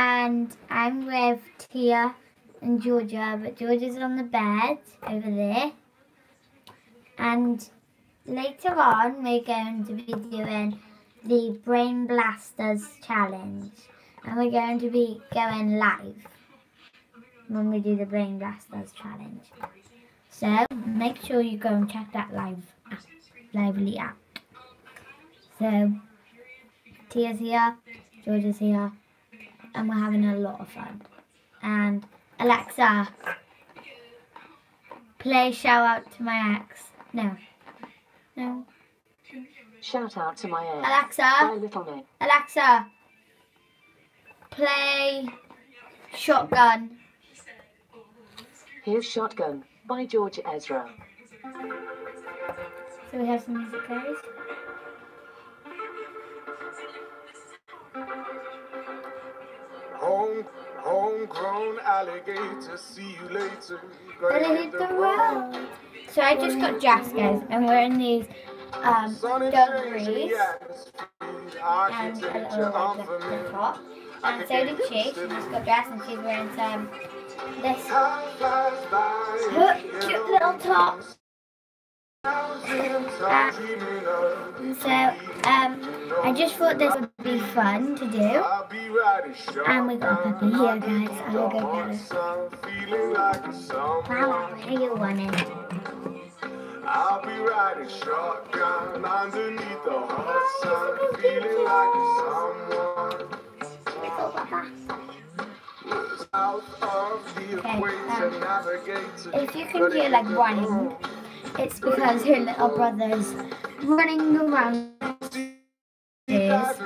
and I'm with Tia and Georgia, but Georgia's on the bed over there. And later on, we're going to be doing the Brain Blasters Challenge. And we're going to be going live when we do the Brain Blasters Challenge. So make sure you go and check that live app, lively app. So Tia's here, Georgia's here, and we're having a lot of fun. And Alexa, play shout out to my ex. No. No. Shout out to my ex. Alexa, My little name. Alexa, play Shotgun. Here's Shotgun by George Ezra. So we have some music, guys. Home, homegrown alligator. See you later. Gonna hit the road. So I just got dressed, guys, and we're in these um, dungarees and a little top. And so did she. She just got dressed and she's wearing some this cute little top. So um, I just thought this would be fun to do. And we got a puppy here, guys. I will go get it. Wow, how you wanting? I'll be riding shotgun underneath the hot sun, feeling like someone Okay, um. If you can hear like running, it's because her little brother's running around because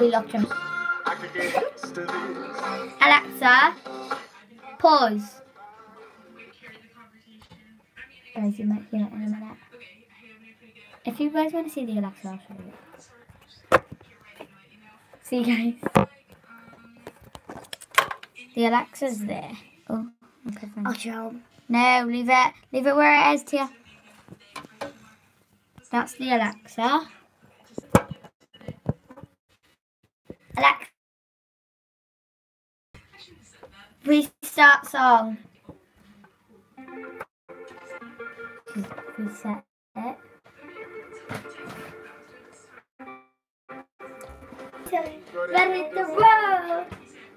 we locked him. Alexa, pause. Guys, you might hear it in a minute. If you guys want to see the Alexa, I'll show you. See, guys. The Alexa's there. Oh, okay. I'll show. No, leave it. Leave it where it is, Tia. That's the Alexa. Alexa. Restart song. Reset it. Better hit the road.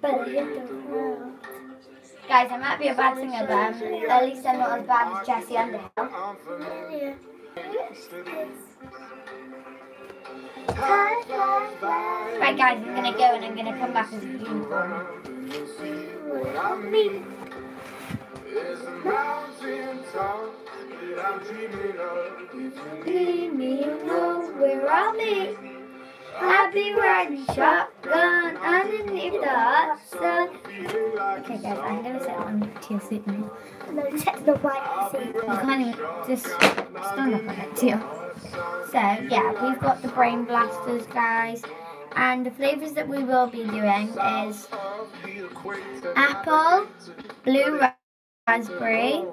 Better hit the road. Guys, I might be a bad singer, but I'm, at least I'm not as bad as Jessie Underhill. I'm. Right, guys, I'm gonna go and I'm gonna come back as a unicorn. What I mean is a mountain top that I'm dreaming of. If you Leave me alone where I'll be. I'll riding shotgun underneath the hot sun. Okay, guys, I'm gonna sit on Tia's seat now. No, set the white seat. You can't even just stand up on it, Tia. So, yeah, we've got the Brain Blasters, guys. And the flavours that we will be doing is apple, blue raspberry,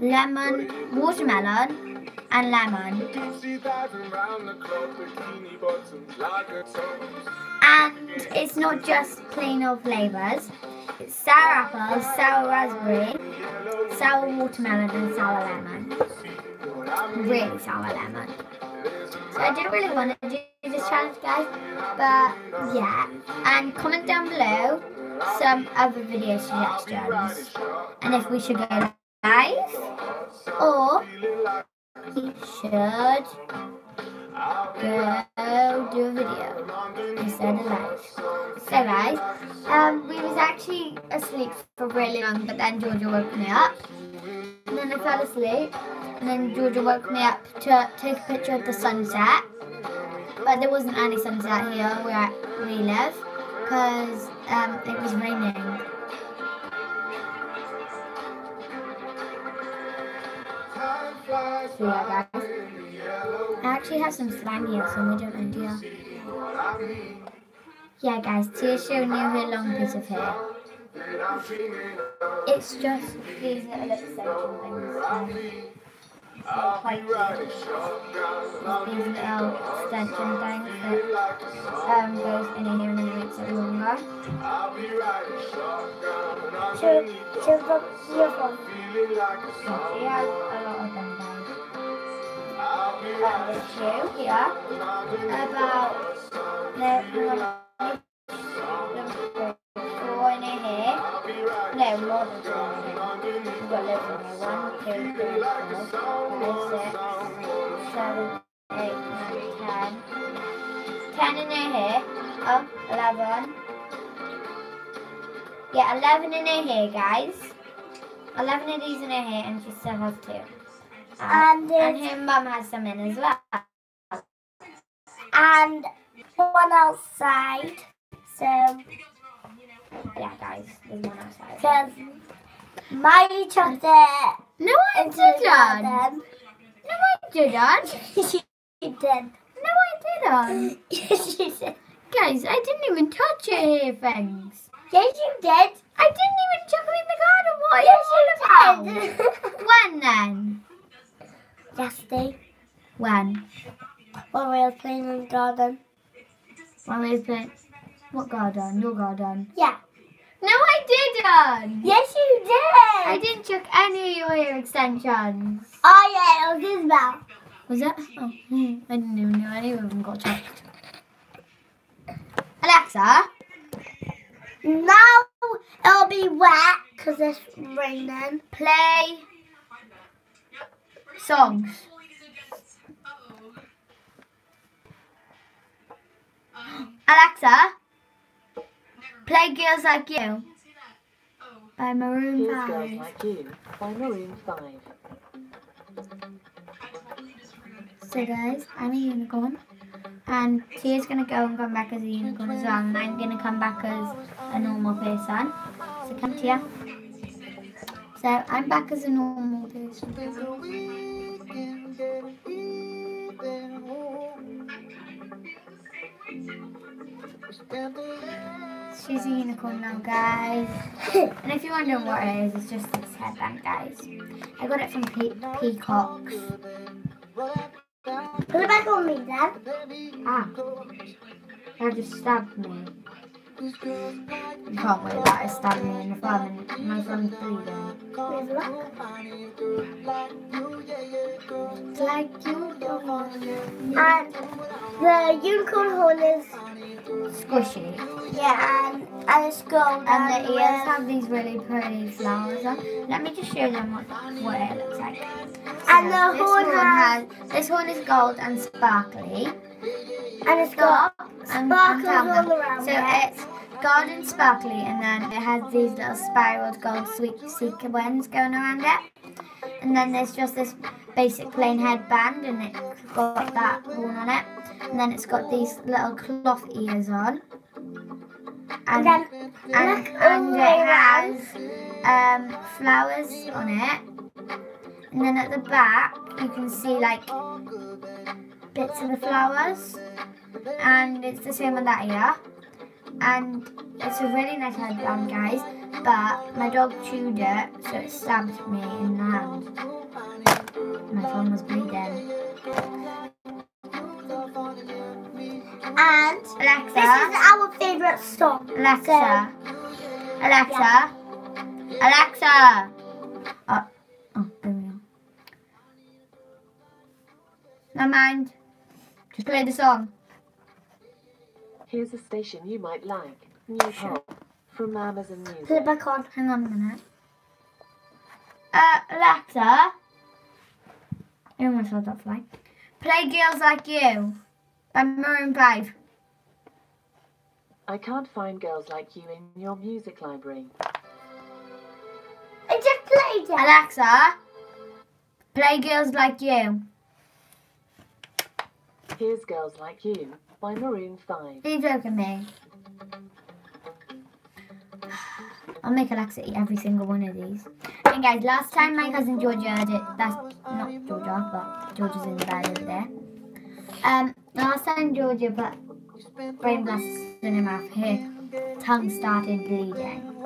lemon, watermelon, and lemon. And it's not just plain old flavours. It's sour apple, sour raspberry, sour watermelon, and sour lemon. Really sour lemon. So I didn't really want to do this challenge, guys. But yeah. And comment down below some other video suggestions. And if we should go live or we should go do a video instead of live. So guys, um, we was actually asleep for really long, but then Georgia woke me up. And then I fell asleep. And then Georgia woke me up to take a picture of the sunset. But there wasn't any sunset here where we live because um, it was raining. So yeah, guys. I actually have some slime here, so we don't end. Yeah, guys, Tia's showing you her long piece of hair. It's just these little extension things. um, quite. These little extension things that um, goes in here and then makes it longer. Should put your phone. Yeah, Um, there's two here. About no, no, four in here. No, more than in. We've got here. One, two, three, four, five, six, seven, eight, nine, ten. Ten in here. Oh, eleven. Yeah, eleven in here, guys. Eleven of these in here, and she still has two. And and her mum has some in as well. And one outside. So, Yeah, guys, there's one outside. because my chocolate No, I didn't. No, I didn't. she did. No, I didn't. Yes, she did. Guys, I didn't even touch your hair things. Yes, you did. I didn't even chuck them in the garden. What Yes, are you all about? When then? Yesterday, When? when we were playing in the garden. When we was playing. What garden? Your garden. Yeah. No, I didn't. Yes, you did. I didn't chuck any of your hair extensions. Oh, yeah, it was Isabel. Was it? Oh, hmm, I didn't even know any of them got chucked. Alexa, Now it'll be wet because it's raining. play songs. Alexa, play Girls Like You by Maroon Here's Girls 5. Like You by Maroon 5. So guys, I'm a unicorn. And Tia's gonna go and come back as a unicorn as well. And I'm gonna come back as a normal person. So come Tia. So I'm back as a normal person. She's a unicorn now, guys. and if you're wondering what it is, it's just this headband, guys. I got it from Pe- Peacocks. Put it back on me, Dad. Ah, that just stabbed me. You can't wait that it stabbed me in the thumb and my. With. It's like you And the unicorn horn is, Squishy. yeah, and, and it's gold. And the ears have these really pretty flowers on. Let me just show them what, what it looks like. And So the this horn has- This horn is gold and sparkly. and it's got and, sparkles and all around So it. it's gold and sparkly, and then it has these little spiraled gold sweet sequins going around it. And then there's just this basic plain headband, and it's got that horn on it. And then it's got these little cloth ears on. And And, then and, and it has um, flowers on it. And then at the back, you can see like bits of the flowers. And it's the same on that ear. And it's a really nice headband, guys. But my dog chewed it, so it stabbed me in the hand. My thumb was bleeding. And Alexa, this is our favourite song. Alexa, Alexa, Alexa. Oh, oh, there we go. Never mind. Just play the song. Here's a station you might like. New Pop from Amazon Music. Put it back on. Hang on a minute. Uh, Alexa. I almost had that fly. Play Girls Like You by Maroon 5. I can't find girls like you in your music library. I just played it. Alexa. Play Girls Like You. Here's Girls Like You by Maroon 5. Are you joking me? I'll make Alexa eat every single one of these. And guys, last time my cousin Georgia did, that's not Georgia, but Georgia's in the bed over there. Um, last time Georgia put brain blasts in her mouth, her tongue started bleeding.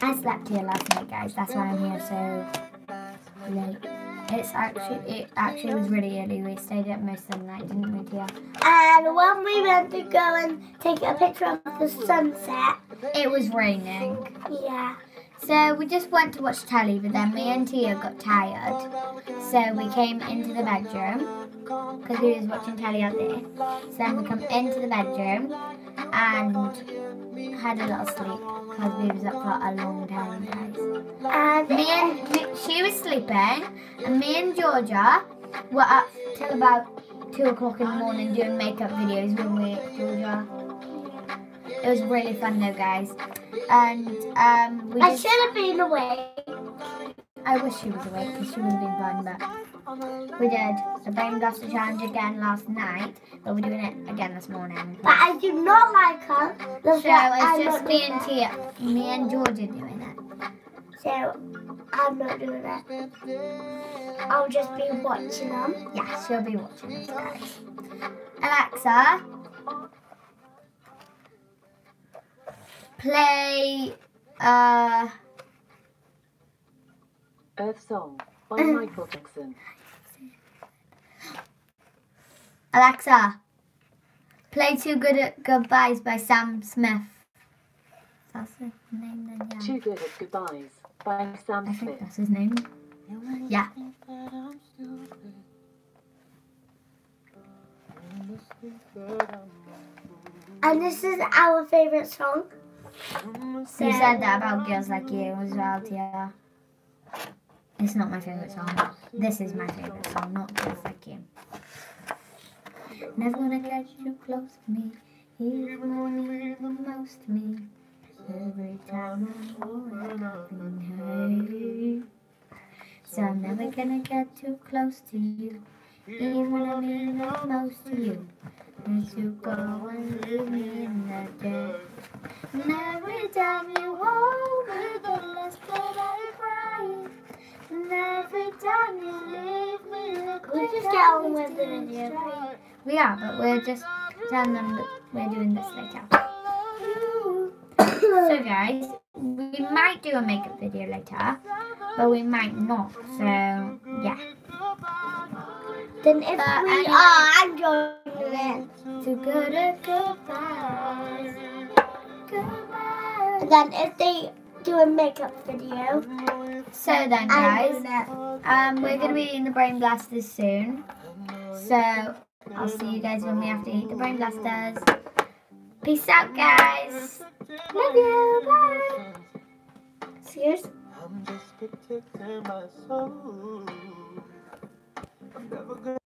I slept here last night, guys. That's why I'm here so late. It's actually it actually was really early. We stayed up most of the night, didn't we, Tia? And when we went to go and take a picture of the sunset, It was raining. yeah. So we just went to watch telly, but then me and Tia got tired. So we came into the bedroom because we was watching telly out there. So then we come into the bedroom and had a little sleep because we was up for a long time, guys. And Me and she was sleeping, and me and Georgia were up till about two o'clock in the morning doing makeup videos when we Georgia. It was really fun though, guys. And um, we I should have been awake. I wish she was awake because she would have been fun, but we did the Brain Blaster Challenge again last night, but we're doing it again this morning. But I do not like her. That's So it's just me and Tia, me and Georgia doing it. So I'm not doing it. I'll just be watching them. Yeah, she'll be watching us, guys. Alexa, play. Uh, Earth Song by Michael Jackson. Alexa, play Too Good at Goodbyes by Sam Smith. That's the name then, yeah. Too Good at Goodbyes by Sam I think Smith. that's his name. Yeah. And this is our favorite song. You said that about Girls Like You as well, Tia. It's not my favourite song. This is my favourite song, not Girls Like You. Never gonna get you close to me, even when you mean the most to me. Every time I'm holding up in hate. So I'm never gonna get too close to you, even when I mean the most to you. As you go and leave me in the dirt. And every time you hold me, the less that I cry. And every time you leave me, look We like just get on with the video, right. We are, but we're just telling them that we're doing this later. So guys, we might do a makeup video later, but we might not. So yeah. Then if But we anyway- are, I'm joining in. Too good at goodbyes. Goodbye. And then if they do a makeup video, So then, guys, um, we're gonna be eating the brain blasters soon. So I'll see you guys when we have to eat the brain blasters. Peace out, guys. Love you. Bye. Cheers. I'm just protecting my soul. I'm never gonna